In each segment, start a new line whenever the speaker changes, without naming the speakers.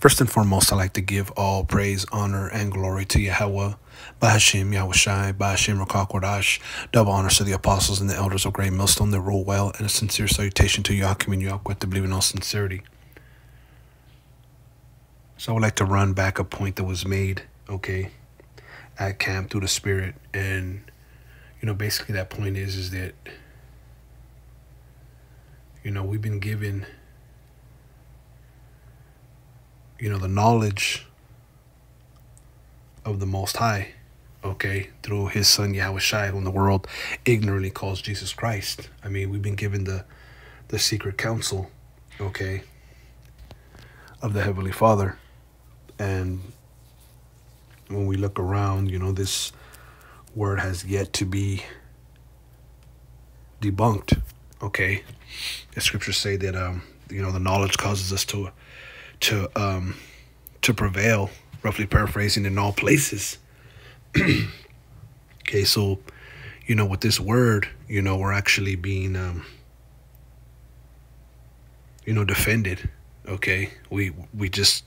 First and foremost, I like to give all praise, honor, and glory to Yahweh, Bahashim, Yahushai, Bahashim, Rakakwadash. Double honors to the apostles and the elders of Great Millstone that rule well, and a sincere salutation to Yakim and Yahweh to believe in all sincerity. So I would like to run back a point that was made, okay, at camp through the Spirit, and you know, basically that point is is that you know we've been given you know, the knowledge of the Most High, okay, through his son Yahushua, whom the world ignorantly calls Jesus Christ. I mean, we've been given the the secret counsel, okay, of the Heavenly Father. And when we look around, you know, this word has yet to be debunked. Okay. The scriptures say that um, you know, the knowledge causes us to to um to prevail roughly paraphrasing in all places. Okay so you know with this word you know we're actually being um you know defended okay? We we just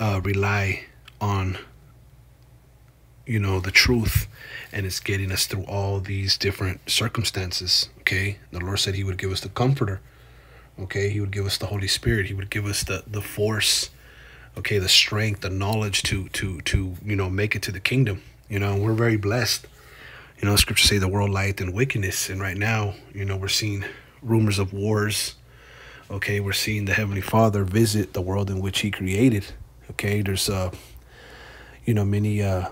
uh rely on you know the truth and it's getting us through all these different circumstances okay? The lord said he would give us the comforter okay? He would give us the holy spirit. He would give us the the force okay? The strength the knowledge to to to you know make it to the kingdom you know? We're very blessed. You know scripture say the world lieth in wickedness. And right now you know we're seeing rumors of wars okay? We're seeing the heavenly father visit the world in which he created okay? There's uh you know many uh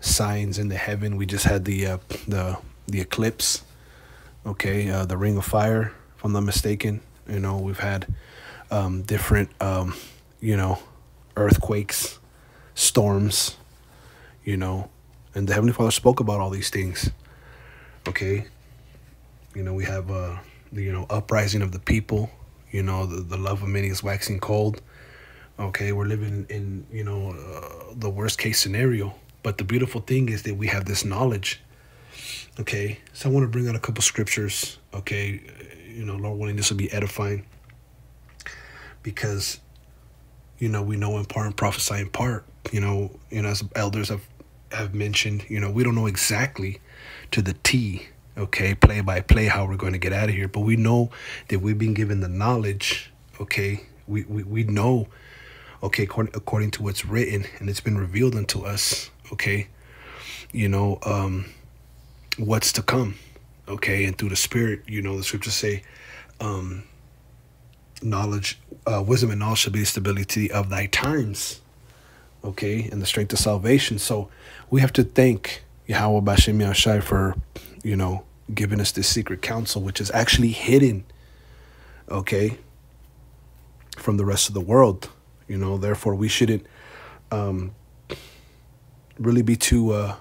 signs in the heaven. We just had the uh the the eclipse okay? Uh the ring of fire I'm not mistaken. You know, we've had um, different, um, you know, earthquakes, storms, you know, and the Heavenly Father spoke about all these things. Okay. You know, we have, uh, the, you know, uprising of the people, you know, the, the love of many is waxing cold. Okay. We're living in, you know, uh, the worst case scenario. But the beautiful thing is that we have this knowledge. Okay. So I want to bring out a couple scriptures. Okay you know, Lord willing, this will be edifying because, you know, we know in part and prophesy in part. You know, you know, as elders have have mentioned, you know, we don't know exactly to the T, okay, play by play how we're going to get out of here, but we know that we've been given the knowledge, okay. We we we know, okay, according according to what's written and it's been revealed unto us, okay. You know, um, what's to come okay and through the spirit you know the scriptures say um knowledge uh wisdom and knowledge shall be the stability of thy times okay and the strength of salvation. So we have to thank Yahweh Bashem Yashai for you know giving us this secret counsel which is actually hidden okay from the rest of the world you know. Therefore we shouldn't um really be too uh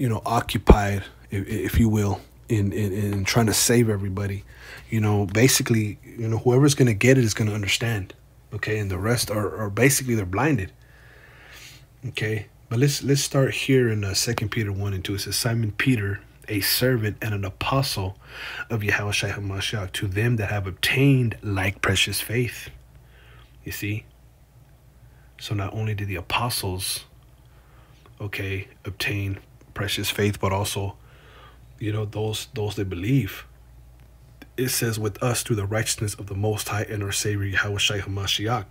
you know, occupied, if, if you will, in, in, in trying to save everybody. You know, basically, you know, whoever's going to get it is going to understand. Okay. And the rest are, are basically they're blinded. Okay. But let's let's start here in uh, Second Peter 1 and 2. It says, Simon Peter, a servant and an apostle of Yahweh Shai HaMashiach, to them that have obtained like precious faith. You see? So not only did the apostles, okay, obtain precious faith, but also, you know, those those that believe. It says, with us through the righteousness of the Most High and our Savior, Yahweh HaMashiach.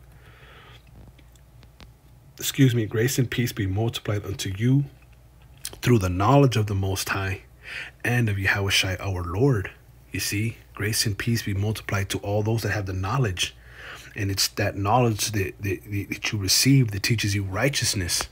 Excuse me, grace and peace be multiplied unto you through the knowledge of the Most High and of Yahweh Shai, our Lord. You see, grace and peace be multiplied to all those that have the knowledge. And it's that knowledge that, that, that you receive that teaches you righteousness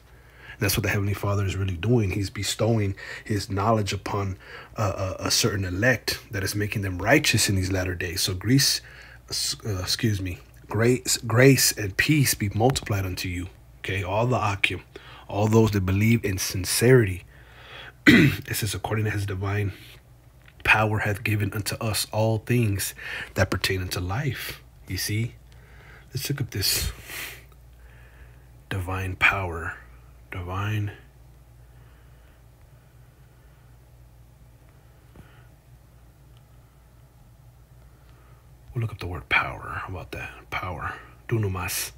that's what the Heavenly Father is really doing. He's bestowing His knowledge upon a, a, certain elect that is making them righteous in these latter days. So grace, uh, excuse me, grace, grace and peace be multiplied unto you. Okay, all the Akim, all those that believe in sincerity. it says, according to His divine power hath given unto us all things that pertain unto life. You see, let's look at this divine power divine We'll look up the word power. How about that? Power. Dunamis.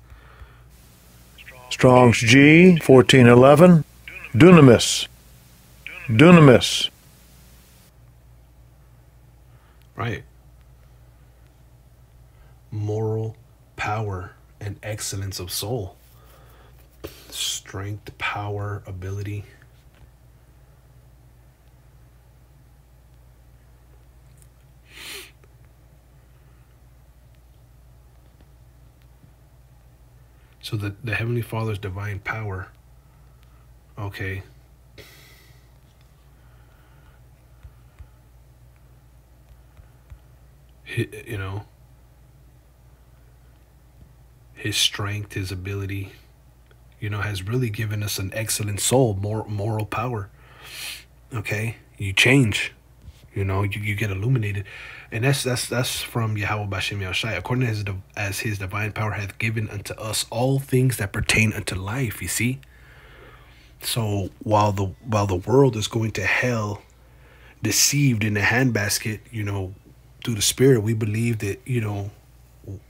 Strong's G, 1411. Dunamis. Dunamis.
Right. Moral power and excellence of soul. Strength, power, ability. So the, the Heavenly Father's divine power, okay, you know, his strength, his ability, you know, has really given us an excellent soul, more moral power. Okay, you change, you know, you, you get illuminated, and that's that's that's from Yahweh Bashem Yahushai. According as as His divine power hath given unto us all things that pertain unto life. You see. So while the while the world is going to hell, deceived in a handbasket, you know, through the Spirit, we believe that you know,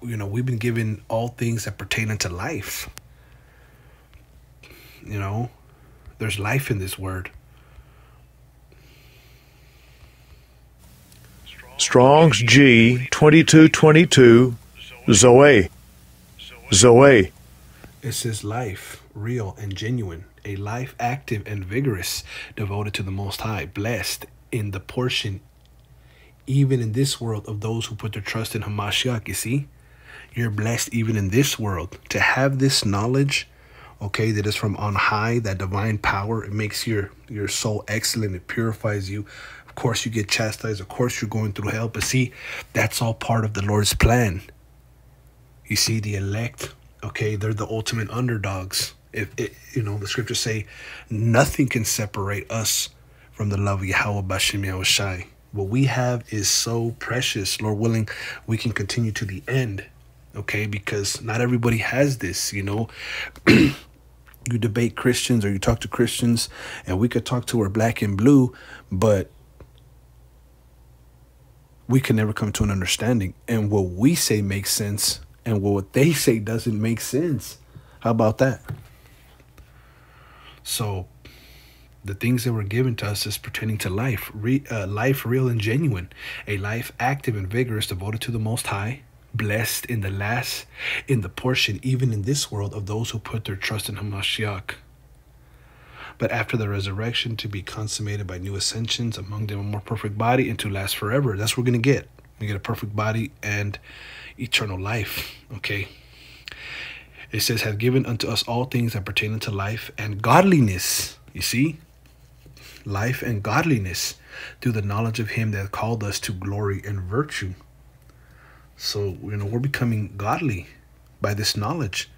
you know, we've been given all things that pertain unto life. You know, there's life in this word.
Strong's G 2222 Zoe. Zoe.
It says life, real and genuine, a life active and vigorous, devoted to the Most High, blessed in the portion, even in this world, of those who put their trust in Hamashiach. You see, you're blessed even in this world to have this knowledge, okay, that is from on high, that divine power. It makes your your soul excellent. It purifies you of course you get chastised. Of course you're going through hell. But see, that's all part of the Lord's plan. You see, the elect, okay, they're the ultimate underdogs. If it, you know, the scriptures say nothing can separate us from the love of Yahweh Bashim Yahushai. What we have is so precious. Lord willing, we can continue to the end. Okay, because not everybody has this, you know. you debate Christians or you talk to Christians, and we could talk to her black and blue, but we can never come to an understanding. And what we say makes sense, and what they say doesn't make sense. How about that? So, the things that were given to us is pertaining to life, re, uh, life real and genuine, a life active and vigorous, devoted to the Most High, blessed in the last, in the portion, even in this world, of those who put their trust in Hamashiach but after the resurrection to be consummated by new ascensions, among them a more perfect body, and to last forever. That's what we're going to get. We get a perfect body and eternal life. Okay. It says, have given unto us all things that pertain unto life and godliness. You see? Life and godliness through the knowledge of him that called us to glory and virtue. So, you know, we're becoming godly by this knowledge.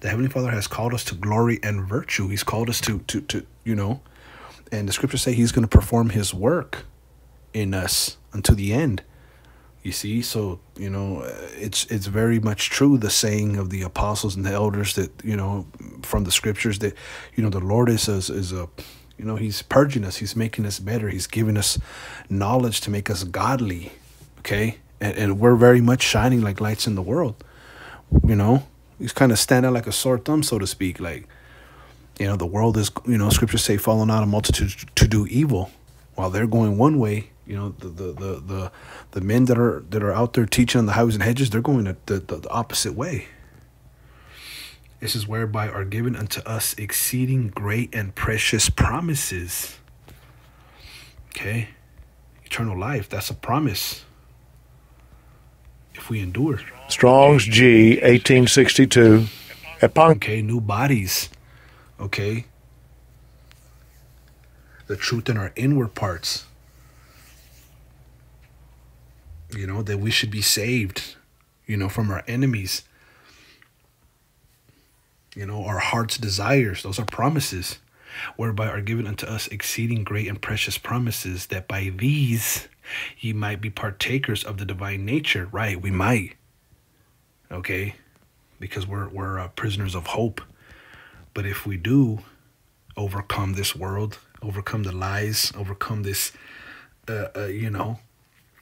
The Heavenly Father has called us to glory and virtue. He's called us to to to you know, and the scriptures say He's going to perform His work in us until the end. You see, so you know, it's it's very much true the saying of the apostles and the elders that you know from the scriptures that you know the Lord is is, is a you know he's purging us he's making us better he's giving us knowledge to make us godly okay and, and we're very much shining like lights in the world you know He's kind of stand out like a sore thumb, so to speak. Like, you know, the world is, you know, scriptures say, following out a multitude to do evil, while they're going one way. You know, the the the the, the men that are that are out there teaching on the highways and hedges, they're going the, the, the opposite way. This is whereby are given unto us exceeding great and precious promises. Okay, eternal life. That's a promise if we endure.
Strong's G, 1862.
Okay, new bodies. Okay. The truth in our inward parts. You know, that we should be saved, you know, from our enemies. You know, our heart's desires. Those are promises, whereby are given unto us exceeding great and precious promises, that by these ye might be partakers of the divine nature. Right, we might. Okay? Because we're, we're uh, prisoners of hope. But if we do overcome this world, overcome the lies, overcome this, uh, uh, you know,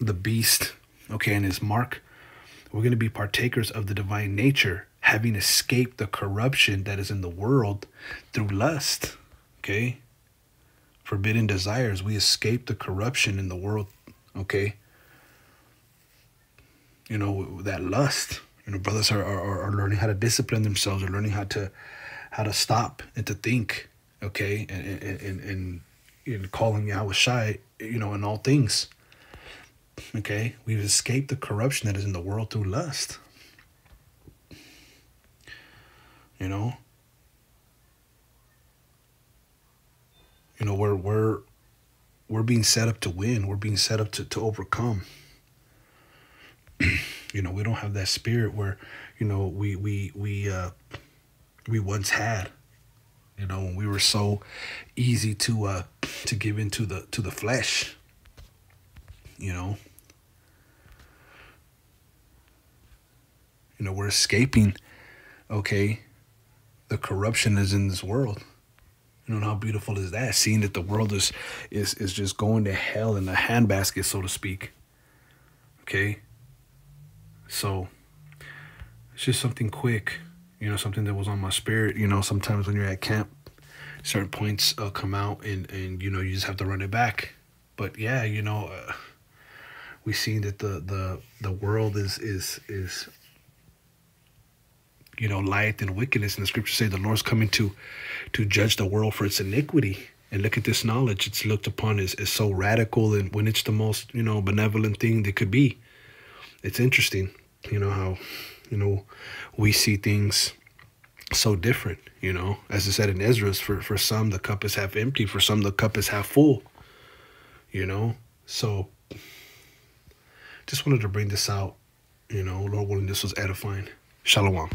the beast, okay, and his mark, We're going to be partakers of the divine nature, having escaped the corruption that is in the world through lust. Okay? Forbidden desires. We escape the corruption in the world. Okay? You know, that lust. You know, brothers are, are, are learning how to discipline themselves, are learning how to how to stop and to think. Okay? And and and, and, calling Yahweh Shai, you know, in all things. Okay? We've escaped the corruption that is in the world through lust. You know? You know, we're we're we're being set up to win. We're being set up to, to overcome. you know, we don't have that spirit where, you know, we we we uh we once had. You know, when we were so easy to uh to give into the to the flesh you know you know we're escaping okay the corruption is in this world you know how beautiful is that? Seeing that the world is is is just going to hell in a handbasket so to speak. Okay? So it's just something quick you know something that was on my spirit you know sometimes when you're at camp certain points uh, come out and and you know you just have to run it back. But yeah you know uh, we see that the the the world is is is you know light and wickedness and the scriptures say the lord's coming to to judge the world for its iniquity and look at this knowledge it's looked upon as, as so radical and when it's the most you know benevolent thing that could be it's interesting you know how you know we see things so different you know as i said in ezra's for for some the cup is half empty for some the cup is half full you know so just wanted to bring this out. You know, Lord willing, this was edifying. Shalom.